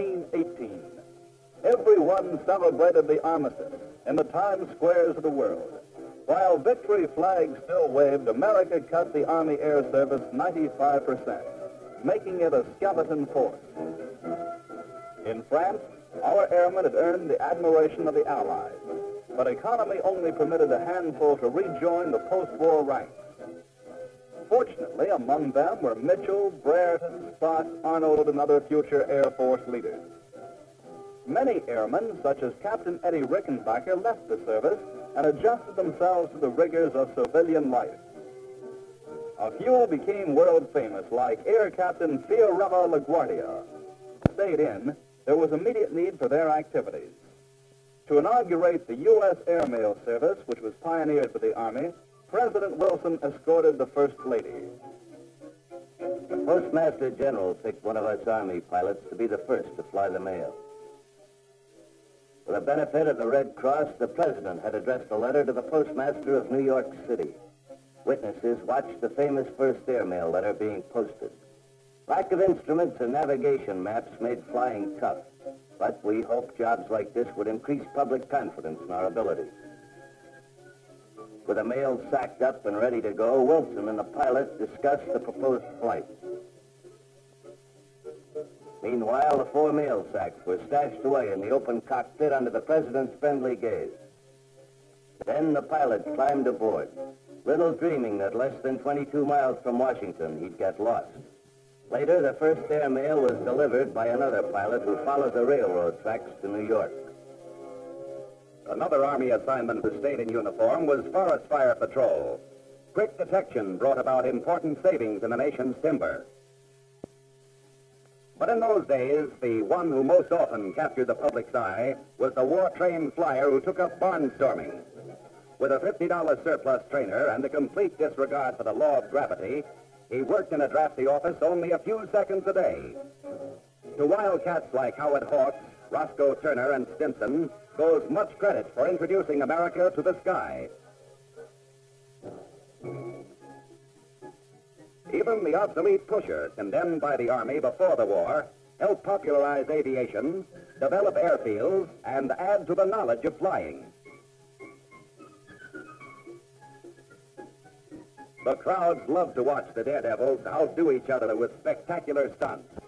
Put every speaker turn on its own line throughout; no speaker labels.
1918. Everyone celebrated the armistice in the Times Squares of the world. While victory flags still waved, America cut the Army Air Service 95%, making it a skeleton force. In France, our airmen had earned the admiration of the Allies, but economy only permitted a handful to rejoin the post-war ranks. Fortunately, among them were Mitchell, Brereton, Spaatz, Arnold, and other future Air Force leaders. Many airmen, such as Captain Eddie Rickenbacker, left the service and adjusted themselves to the rigors of civilian life. A few became world famous, like Air Captain Fiorello LaGuardia. Stayed in, there was immediate need for their activities. To inaugurate the U.S. Airmail Service, which was pioneered by the Army, President Wilson escorted the First Lady.
The Postmaster General picked one of us Army pilots to be the first to fly the mail. For the benefit of the Red Cross, the President had addressed a letter to the Postmaster of New York City. Witnesses watched the famous first air airmail letter being posted. Lack of instruments and navigation maps made flying tough, but we hoped jobs like this would increase public confidence in our abilities. With the mail sacked up and ready to go, Wilson and the pilot discussed the proposed flight. Meanwhile, the four mail sacks were stashed away in the open cockpit under the president's friendly gaze. Then the pilot climbed aboard, little dreaming that less than 22 miles from Washington he'd get lost. Later, the first air mail was delivered by another pilot who followed the railroad tracks to New York.
Another Army assignment who stayed in uniform was Forest Fire Patrol. Quick detection brought about important savings in the nation's timber. But in those days, the one who most often captured the public's eye was the war-trained flyer who took up barnstorming. With a $50 surplus trainer and a complete disregard for the law of gravity, he worked in a drafty office only a few seconds a day. To wildcats like Howard Hawks, Roscoe Turner, and Stinson, goes much credit for introducing America to the sky. Even the obsolete pusher, condemned by the Army before the war, helped popularize aviation, develop airfields, and add to the knowledge of flying. The crowds loved to watch the daredevils outdo each other with spectacular stunts.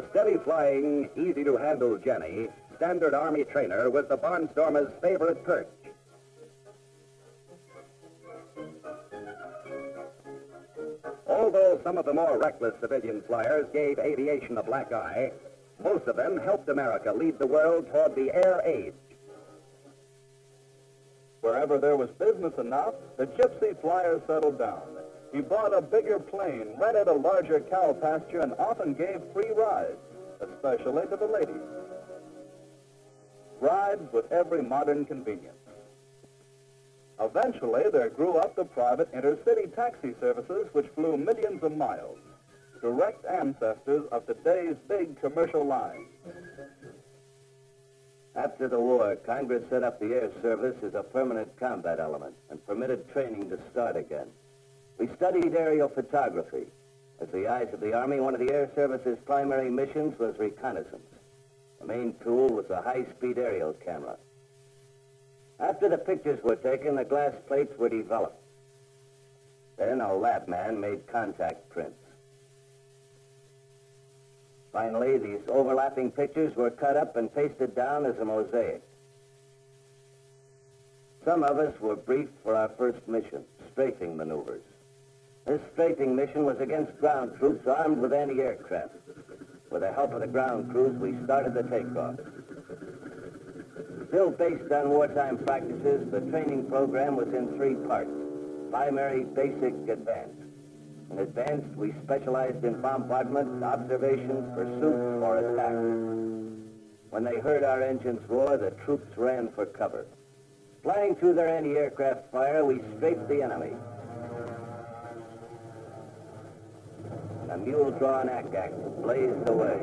The steady-flying, easy-to-handle Jenny, standard Army trainer, was the barnstormer's favorite perch. Although some of the more reckless civilian flyers gave aviation a black eye, most of them helped America lead the world toward the air age.
Wherever there was business enough, the gypsy flyer settled down. He bought a bigger plane, rented a larger cow pasture, and often gave free rides, especially to the ladies. Rides with every modern convenience. Eventually, there grew up the private intercity taxi services which flew millions of miles, direct ancestors of today's big commercial lines.
After the war, Congress set up the Air Service as a permanent combat element and permitted training to start again. We studied aerial photography. As the eyes of the Army, one of the Air Service's primary missions was reconnaissance. The main tool was a high-speed aerial camera. After the pictures were taken, the glass plates were developed. Then a lab man made contact prints. Finally, these overlapping pictures were cut up and pasted down as a mosaic. Some of us were briefed for our first mission, strafing maneuvers. This strafing mission was against ground troops armed with anti-aircraft. With the help of the ground crews, we started the takeoff. Still based on wartime practices, the training program was in three parts. Primary, basic, advanced. In advanced, we specialized in bombardment, observation, pursuit, or attack. When they heard our engines roar, the troops ran for cover. Flying through their anti-aircraft fire, we scraped the enemy. Mule-drawn ack-ack blazed away.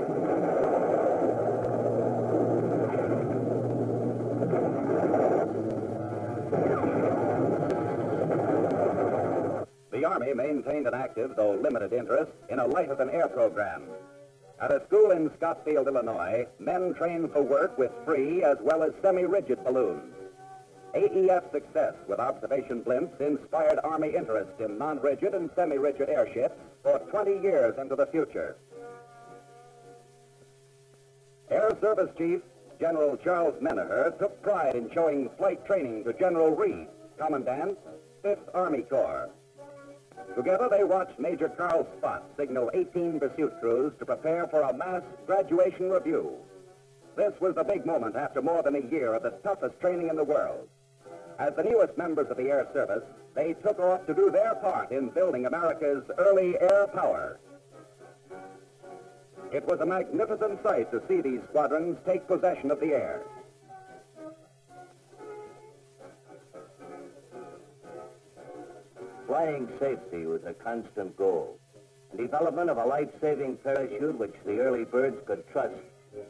The Army maintained an active, though limited interest, in a lighter-than-air program. At a school in Scottsfield, Illinois, men trained for work with free as well as semi-rigid balloons. AEF success with observation blimps inspired Army interest in non-rigid and semi-rigid airships for 20 years into the future. Air Service Chief General Charles Menoher took pride in showing flight training to General Reed, Commandant, 5th Army Corps. Together, they watched Major Carl Spaatz signal 18 pursuit crews to prepare for a mass graduation review. This was the big moment after more than a year of the toughest training in the world. As the newest members of the Air Service, they took off to do their part in building America's early air power. It was a magnificent sight to see these squadrons take possession of the air.
Flying safety was a constant goal. The development of a life-saving parachute which the early birds could trust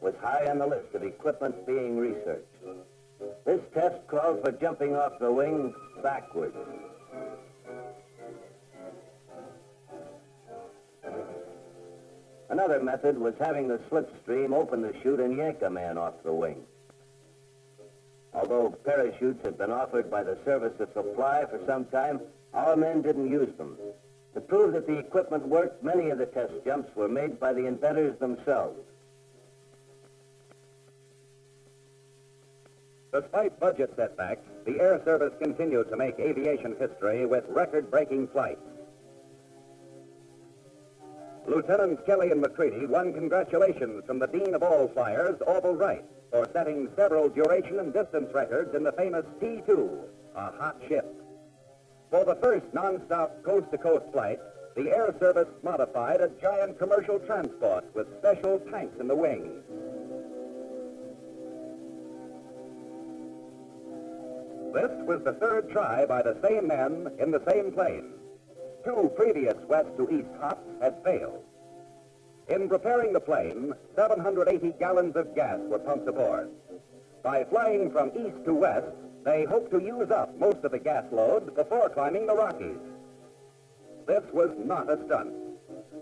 was high on the list of equipment being researched. This test called for jumping off the wing backwards. Another method was having the slipstream open the chute and yank a man off the wing. Although parachutes had been offered by the Service of Supply for some time, our men didn't use them. To prove that the equipment worked, many of the test jumps were made by the inventors themselves.
Despite budget setbacks, the Air Service continued to make aviation history with record-breaking flights. Lieutenants Kelly and Macready won congratulations from the Dean of all flyers, Orville Wright, for setting several duration and distance records in the famous T-2, a hot ship. For the first non-stop coast-to-coast flight, the Air Service modified a giant commercial transport with special tanks in the wings. This was the third try by the same men in the same plane. Two previous west to east hops had failed. In preparing the plane, 780 gallons of gas were pumped aboard. By flying from east to west, they hoped to use up most of the gas load before climbing the Rockies. This was not a stunt.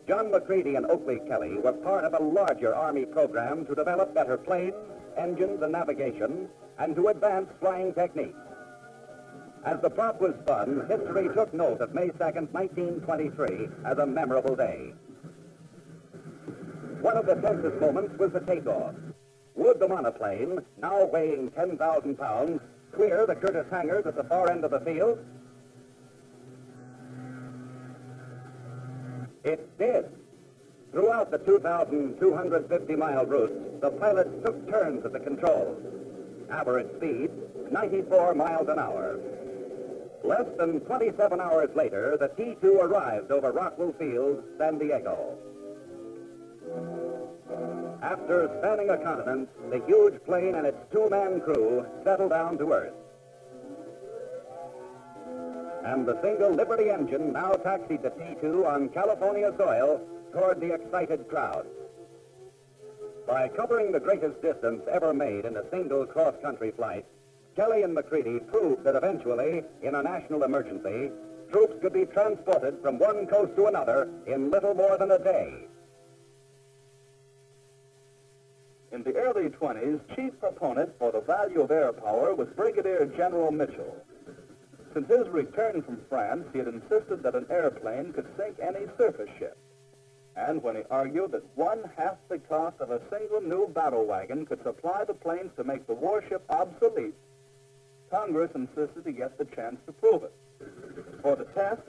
John Macready and Oakley Kelly were part of a larger Army program to develop better planes, engines, and navigation, and to advance flying techniques. As the prop was spun, history took note of May 2nd, 1923 as a memorable day. One of the tensest moments was the takeoff. Would the monoplane, now weighing 10,000 pounds, clear the Curtiss hangars at the far end of the field? It did. Throughout the 2,250-mile route, the pilots took turns at the controls. Average speed, 94 miles an hour. Less than 27 hours later, the T-2 arrived over Rockwell Field, San Diego. After spanning a continent, the huge plane and its two-man crew settled down to Earth. And the single Liberty engine now taxied the T-2 on California soil toward the excited crowd. By covering the greatest distance ever made in a single cross-country flight, Kelly and Macready proved that eventually, in a national emergency, troops could be transported from one coast to another in little more than a day.
In the early 20s, chief proponent for the value of air power was Brigadier General Mitchell. Since his return from France, he had insisted that an airplane could sink any surface ship. And when he argued that one half the cost of a single new battle wagon could supply the planes to make the warship obsolete, Congress insisted he get the chance to prove it. For the test,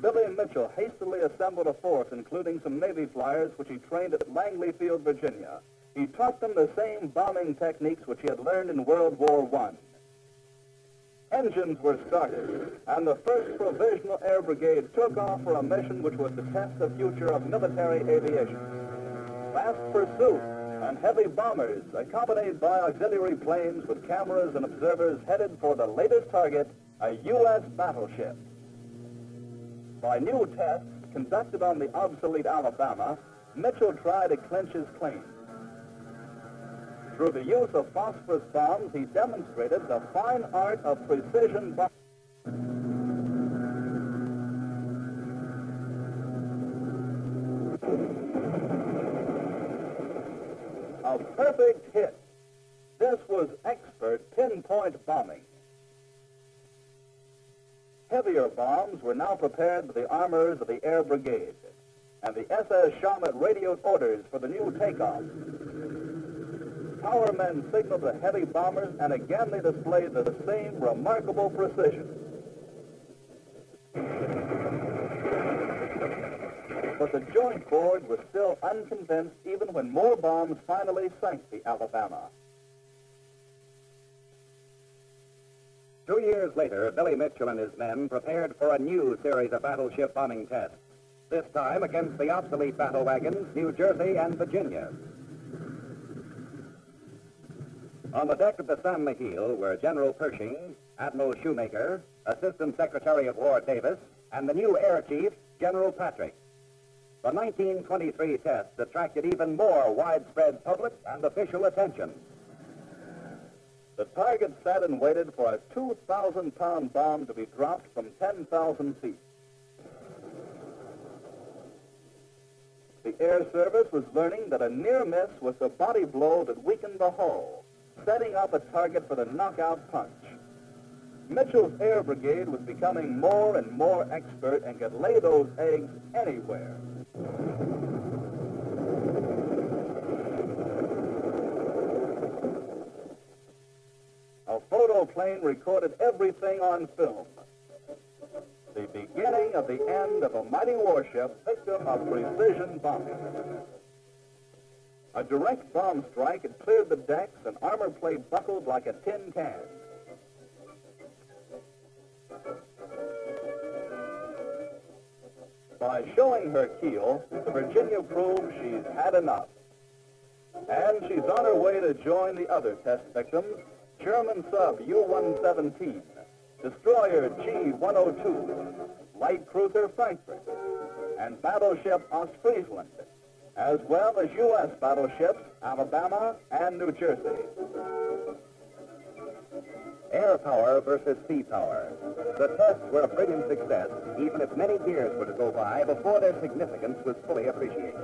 Billy Mitchell hastily assembled a force including some Navy flyers which he trained at Langley Field, Virginia, he taught them the same bombing techniques which he had learned in World War I. Engines were started, and the 1st Provisional Air Brigade took off for a mission which was to test the future of military aviation. Fast pursuit and heavy bombers, accompanied by auxiliary planes with cameras and observers headed for the latest target, a U.S. battleship. By new tests conducted on the obsolete Alabama, Mitchell tried to clinch his claim. Through the use of phosphorus bombs, he demonstrated the fine art of precision bombing. Perfect hit. This was expert pinpoint bombing. Heavier bombs were now prepared by the armors of the Air Brigade, and the SS Shawmut radioed orders for the new takeoff. Power men signaled the heavy bombers, and again they displayed the same remarkable precision. But the Joint Board was still unconvinced even when more bombs finally sank the Alabama.
Two years later, Billy Mitchell and his men prepared for a new series of battleship bombing tests, this time against the obsolete battle wagons, New Jersey and Virginia. On the deck of the San Mihiel were General Pershing, Admiral Shoemaker, Assistant Secretary of War Davis, and the new Air Chief, General Patrick. The 1923 tests attracted even more widespread public and official attention.
The target sat and waited for a 2,000-pound bomb to be dropped from 10,000 feet. The Air Service was learning that a near miss was the body blow that weakened the hull, setting up a target for the knockout punch. Mitchell's Air Brigade was becoming more and more expert and could lay those eggs anywhere. A photo plane recorded everything on film. The beginning of the end of a mighty warship victim of precision bombing. A direct bomb strike had cleared the decks and armor plate buckled like a tin can. By showing her keel, Virginia proved she's had enough. And she's on her way to join the other test victims, German sub U-117, destroyer G-102, light cruiser Frankfurt, and battleship Ostfriesland, as well as U.S. battleships Alabama and New Jersey.
Air power versus sea power. The tests were a brilliant success, even if many years were to go by before their significance was fully appreciated.